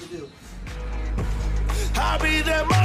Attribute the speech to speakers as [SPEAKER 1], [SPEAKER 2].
[SPEAKER 1] all I can do.